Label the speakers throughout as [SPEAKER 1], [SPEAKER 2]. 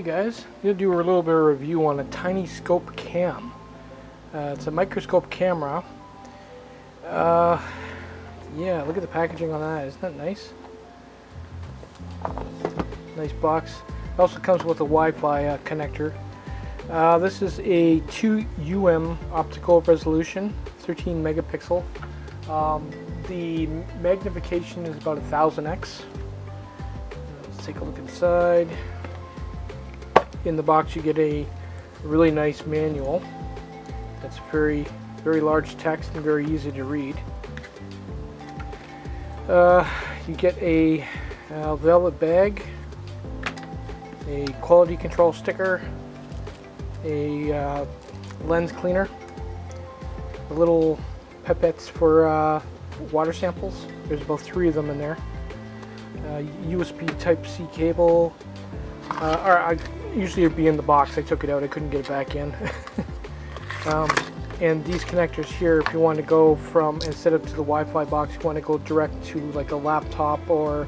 [SPEAKER 1] Hey guys, I'm going to do a little bit of review on a TinyScope Cam. Uh, it's a microscope camera. Uh, yeah, look at the packaging on that. Isn't that nice? Nice box. It also comes with a Wi-Fi uh, connector. Uh, this is a 2 UM optical resolution, 13 megapixel. Um, the magnification is about thousand x. Let's take a look inside in the box you get a really nice manual. That's very very large text and very easy to read. Uh, you get a uh, velvet bag a quality control sticker a uh, lens cleaner a little pipettes for uh, water samples. There's about three of them in there. USB uh, type C cable. Uh, or I, usually it'd be in the box. I took it out. I couldn't get it back in. um, and these connectors here, if you want to go from instead of to the Wi-Fi box, you want to go direct to like a laptop or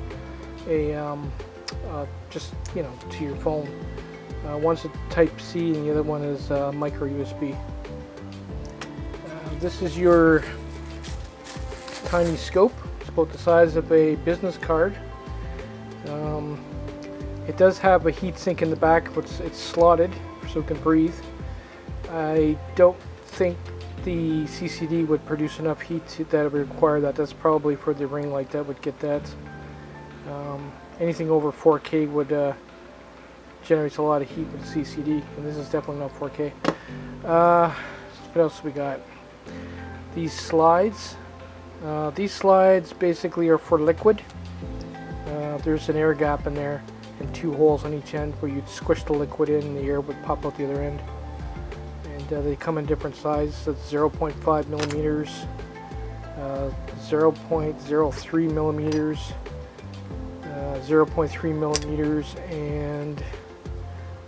[SPEAKER 1] a um, uh, just you know to your phone. Uh, one's a Type C and the other one is uh, micro USB. This is your tiny scope. It's about the size of a business card. Um, it does have a heat sink in the back, but it's, slotted so it can breathe. I don't think the CCD would produce enough heat to, that would require that. That's probably for the ring light that would get that. Um, anything over 4K would uh, generates a lot of heat with CCD, and this is definitely not 4K. Uh, what else we got? These slides. Uh, these slides basically are for liquid. Uh, there's an air gap in there and two holes on each end where you'd squish the liquid in and the air would pop out the other end. And uh, they come in different sizes. It's 0.5 millimeters, uh, 0.03 millimeters, uh, 0.3 millimeters, and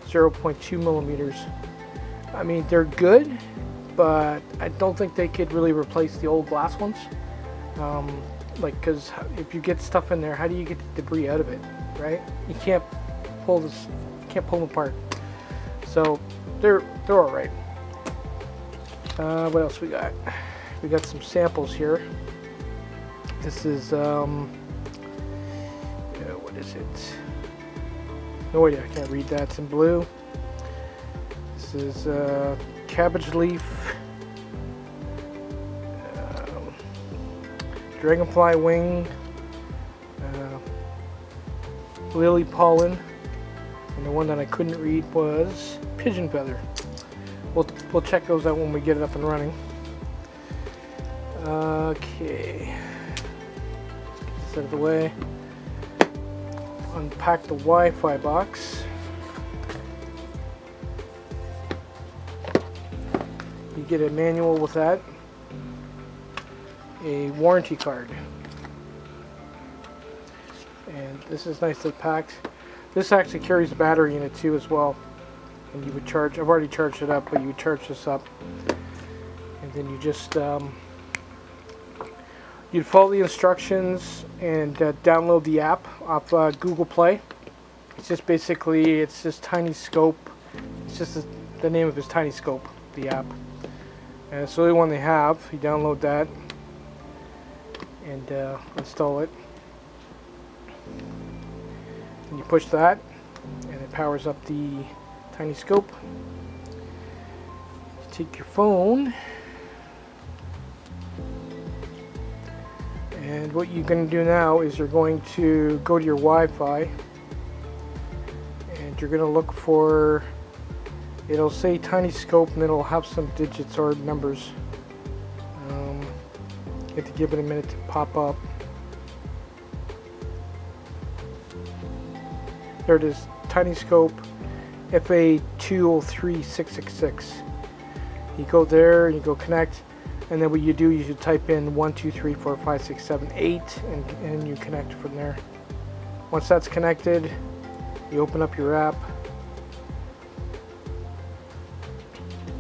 [SPEAKER 1] 0.2 millimeters. I mean, they're good, but I don't think they could really replace the old glass ones. Um, like, because if you get stuff in there, how do you get the debris out of it? Right? You can't pull this, can't pull them apart. So they're they're all right. Uh, what else we got? We got some samples here. This is um, yeah, what is it? No idea. I can't read that. It's in blue. This is uh, cabbage leaf. Um, dragonfly wing lily pollen, and the one that I couldn't read was pigeon feather. We'll, we'll check those out when we get it up and running. Okay, get this out of the way. Unpack the Wi-Fi box. You get a manual with that, a warranty card and this is nicely packed. This actually carries a battery in it too as well. And you would charge, I've already charged it up, but you would charge this up. And then you just, um, you'd follow the instructions and uh, download the app off uh, Google Play. It's just basically, it's this TinyScope. It's just the name of his TinyScope, the app. And it's the only one they have. You download that and uh, install it and you push that and it powers up the tiny scope. You take your phone and what you're going to do now is you're going to go to your Wi-Fi and you're going to look for it'll say tiny scope and it'll have some digits or numbers. Um, you have to give it a minute to pop up There it is, TinyScope FA203666. You go there and you go connect, and then what you do, you should type in 1, 2, 3, 4, 5, 6, 7, 8, and, and you connect from there. Once that's connected, you open up your app,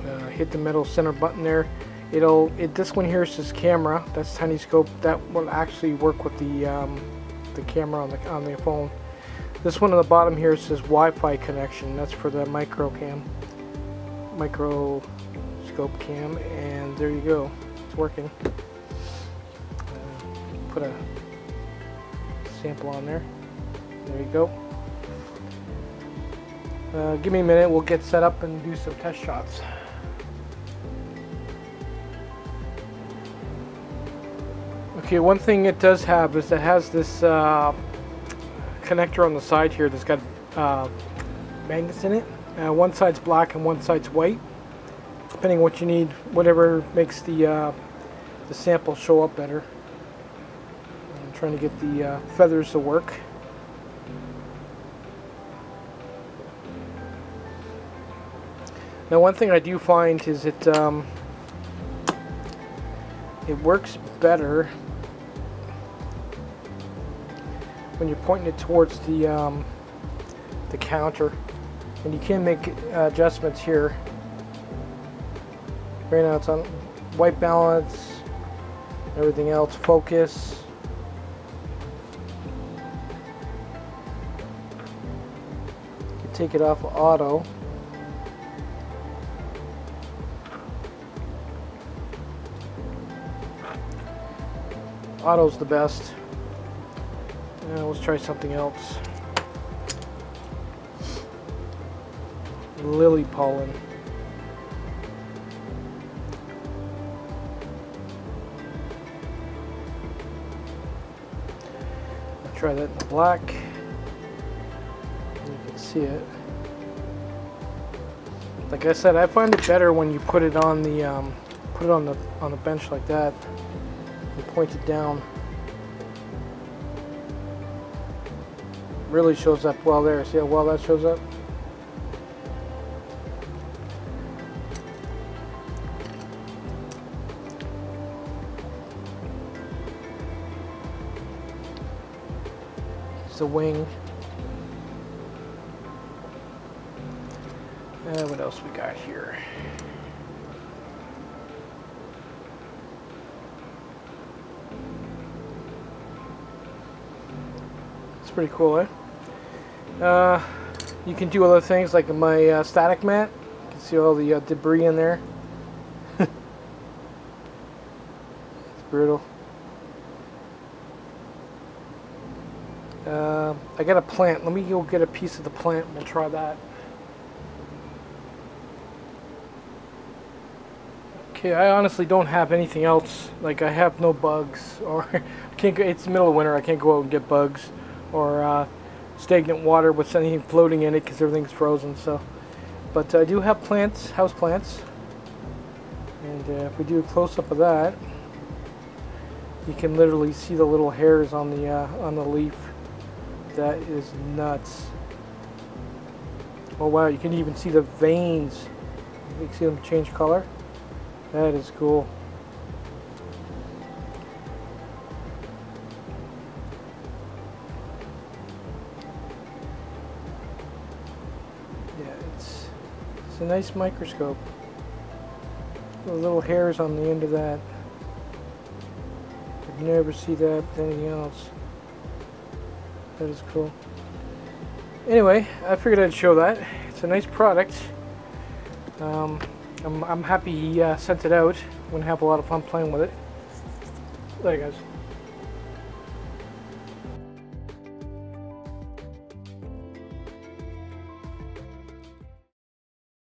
[SPEAKER 1] uh, hit the middle center button there. It'll, it, this one here says camera, that's TinyScope. That will actually work with the, um, the camera on the, on the phone. This one on the bottom here says Wi-Fi connection. That's for the micro cam, micro scope cam, and there you go. It's working. Uh, put a sample on there. There you go. Uh, give me a minute. We'll get set up and do some test shots. Okay, one thing it does have is it has this uh, connector on the side here that's got uh, magnets in it. Uh, one side's black and one side's white. Depending what you need, whatever makes the uh, the sample show up better. I'm trying to get the uh, feathers to work. Now one thing I do find is it um, it works better when you're pointing it towards the um, the counter and you can make uh, adjustments here. Right now it's on white balance everything else focus. You can take it off of auto. Auto's the best uh, let's try something else. Lily pollen. Try that in the black. You can see it. Like I said, I find it better when you put it on the um, put it on the on the bench like that and point it down. Really shows up well there. See how well that shows up? It's a wing. And what else we got here? It's pretty cool, eh? Uh, you can do other things like my uh, static mat. You can see all the uh, debris in there. it's brutal. Uh, I got a plant. Let me go get a piece of the plant we'll try that. Okay, I honestly don't have anything else. Like I have no bugs, or I can't. Go, it's middle of winter. I can't go out and get bugs, or uh, stagnant water with anything floating in it because everything's frozen. So, but I do have plants, house plants, and uh, if we do a close up of that, you can literally see the little hairs on the uh, on the leaf. That is nuts. Oh wow, you can even see the veins. You can see them change color. That is cool. It's a nice microscope. The little hairs on the end of that. I'd never see that with anything else. That is cool. Anyway, I figured I'd show that. It's a nice product. Um, I'm, I'm happy he uh, sent it out. I'm going to have a lot of fun playing with it. There you guys.